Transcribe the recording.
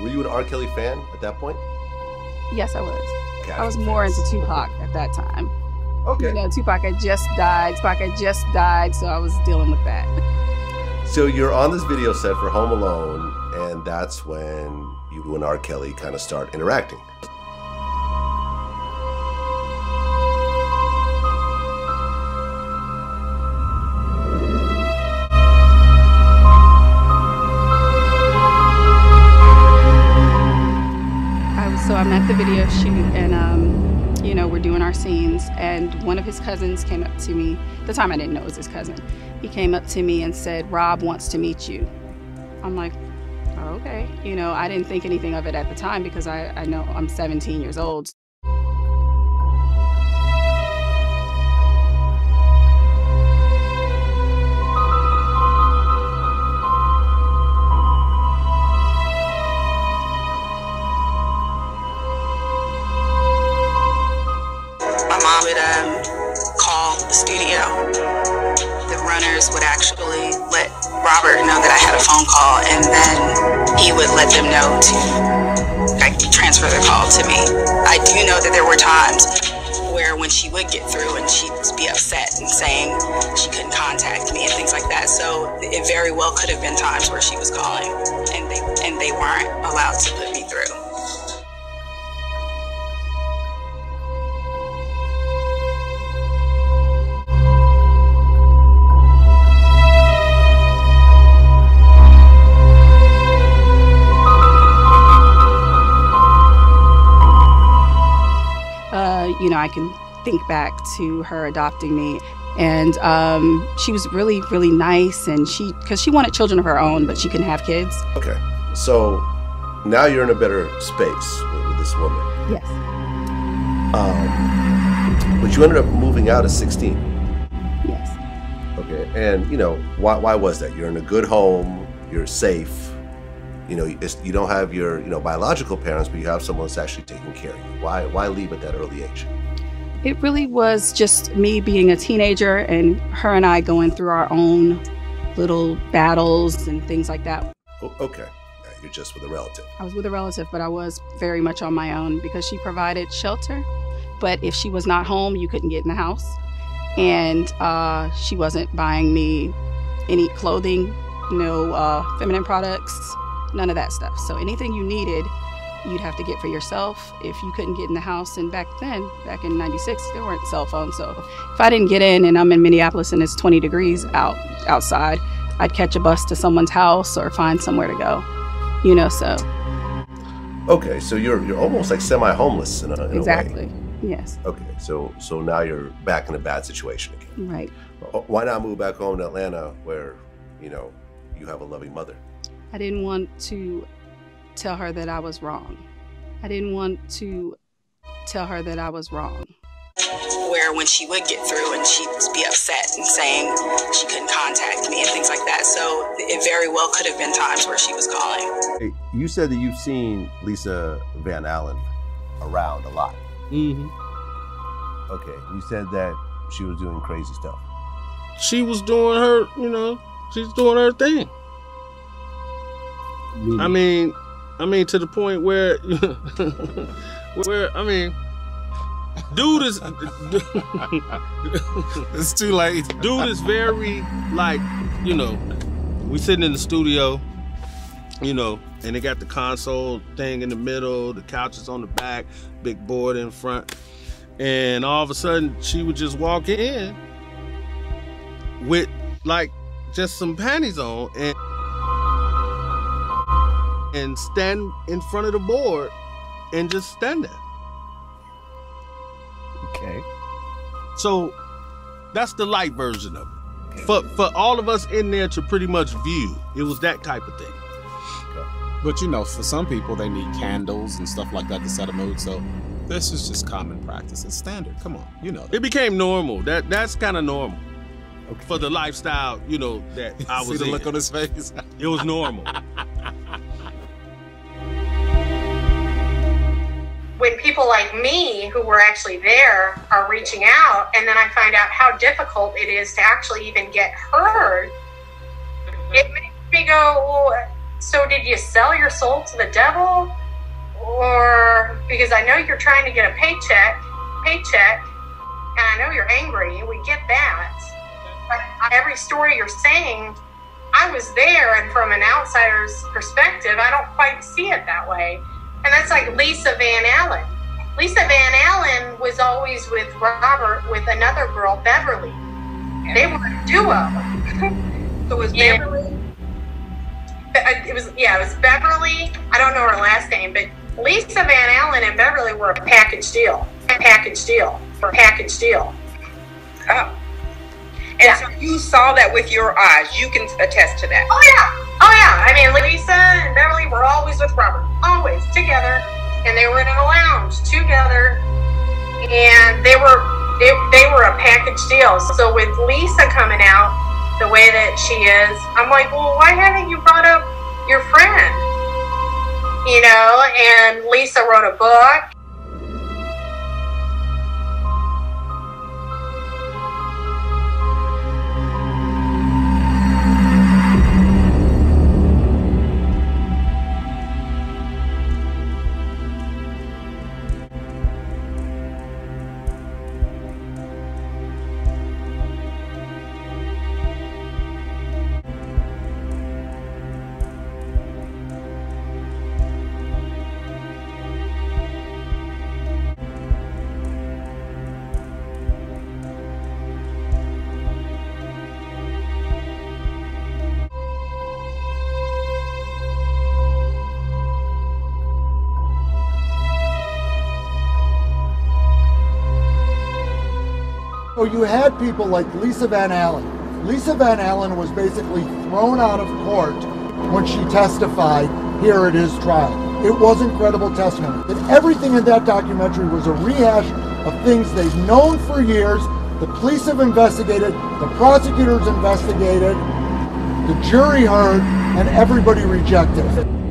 Were you an R. Kelly fan at that point? Yes, I was. I was more into Tupac at that time. Okay. You know, Tupac had just died. Tupac had just died, so I was dealing with that. So you're on this video set for Home Alone, and that's when you and R. Kelly kind of start interacting. I'm at the video shoot, and um, you know, we're doing our scenes, and one of his cousins came up to me. The time, I didn't know it was his cousin. He came up to me and said, "Rob wants to meet you." I'm like, oh, "Okay." You know, I didn't think anything of it at the time because I, I know I'm 17 years old. Let them know to like, transfer the call to me. I do know that there were times where when she would get through and she'd be upset and saying she couldn't contact me and things like that. So it very well could have been times where she was calling and they and they weren't allowed to you know, I can think back to her adopting me. And um, she was really, really nice. And she, because she wanted children of her own, but she couldn't have kids. Okay. So now you're in a better space with, with this woman. Yes. Um, but you ended up moving out at 16. Yes. Okay. And, you know, why, why was that? You're in a good home, you're safe. You know, it's, you don't have your, you know, biological parents, but you have someone that's actually taking care of you. Why, why leave at that early age? It really was just me being a teenager and her and I going through our own little battles and things like that. Okay. You're just with a relative. I was with a relative, but I was very much on my own because she provided shelter. But if she was not home, you couldn't get in the house. And uh, she wasn't buying me any clothing, no uh, feminine products, none of that stuff. So anything you needed, you'd have to get for yourself if you couldn't get in the house. And back then, back in 96, there weren't cell phones. So if I didn't get in and I'm in Minneapolis and it's 20 degrees out outside, I'd catch a bus to someone's house or find somewhere to go. You know, so Okay, so you're you're almost like semi-homeless in a, in a way. exactly. Yes, Okay, so so now you're back in a bad situation again. right. Why not move back home to Atlanta, where you know you have a loving mother? I didn't want to tell her that I was wrong. I didn't want to tell her that I was wrong. where when she would get through and she'd be upset and saying she couldn't contact me and things like that. So it very well could have been times where she was calling. Hey, you said that you've seen Lisa Van Allen around a lot. hmm Okay, you said that she was doing crazy stuff. She was doing her, you know, she's doing her thing. I mean, I mean to the point where, where I mean, dude is, it's too late. dude is very like, you know, we sitting in the studio, you know, and they got the console thing in the middle, the couches on the back, big board in front, and all of a sudden she would just walk in with like just some panties on and and stand in front of the board and just stand there. Okay. So that's the light version of it. For for all of us in there to pretty much view, it was that type of thing. But you know, for some people, they need candles and stuff like that to set a mood. So this is just common practice. It's standard. Come on, you know. It became normal. That that's kind of normal Okay. for the lifestyle, you know, that I See was the in. look on his face. It was normal. people like me who were actually there are reaching out and then i find out how difficult it is to actually even get heard mm-hmm. it makes me go well So did you sell your soul to the devil? Or because I know you're trying to get a paycheck, paycheck, and I know you're angry. We get that. But every story you're saying, I was there, and from an outsider's perspective, I don't quite see it that way. And that's like Lisa Van Allen. Lisa Van Allen was always with Robert with another girl, Beverly. They were a duo. So was Yeah. Beverly? Uh, It was yeah, it was Beverly. I don't know her last name, but Lisa Van Allen and Beverly were a package deal. A package deal. A package deal. Oh. And so you saw that with your eyes. You can attest to that. Oh yeah, oh yeah. I mean, Lisa and Beverly were always with Robert, always together, and they were in a lounge together, and they were they, they were a package deal. So with Lisa coming out the way that she is, I'm like, well, why haven't you brought up your friend? You know, and Lisa wrote a book. So you had people like Lisa Van Allen. Lisa Van Allen was basically thrown out of court when she testified here at his trial. It was incredible testimony. And everything in that documentary was a rehash of things they've known for years. The police have investigated, the prosecutors investigated, the jury heard, and everybody rejected it.